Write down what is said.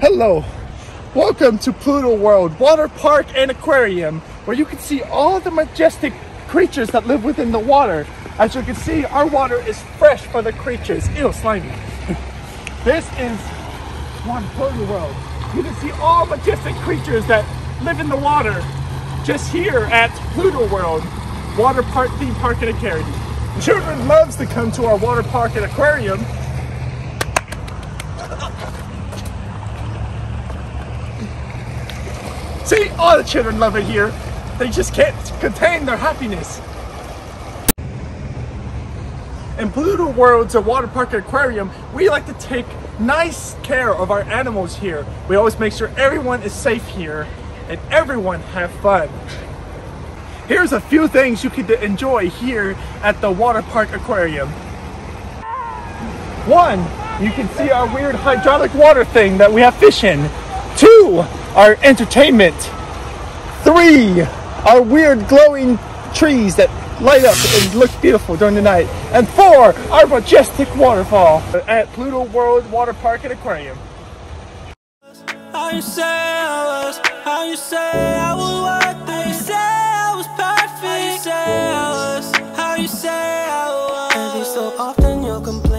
Hello, welcome to Pluto World Water Park and Aquarium, where you can see all the majestic creatures that live within the water. As you can see, our water is fresh for the creatures. Ew, slimy. this is one Pluto World. You can see all the majestic creatures that live in the water just here at Pluto World Water Park Theme Park and Aquarium. Children loves to come to our water park and aquarium See, all the children love it here. They just can't contain their happiness. In Pluto World's a water park aquarium, we like to take nice care of our animals here. We always make sure everyone is safe here and everyone have fun. Here's a few things you can enjoy here at the water park aquarium. One, you can see our weird hydraulic water thing that we have fish in. Two, our entertainment. Three, our weird glowing trees that light up and look beautiful during the night. And four, our majestic waterfall at Pluto World Water Park and Aquarium. How you say I was, how you say I How you say I was perfect, how you say I was, how you say I was. And so often you're.